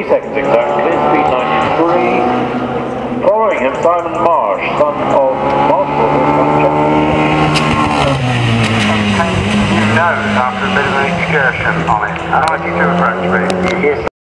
three seconds exactly, speed 93. Following him, Simon Marsh, son of Marshall. New nose after a bit of an excursion on it. 92 approach speed. Yes,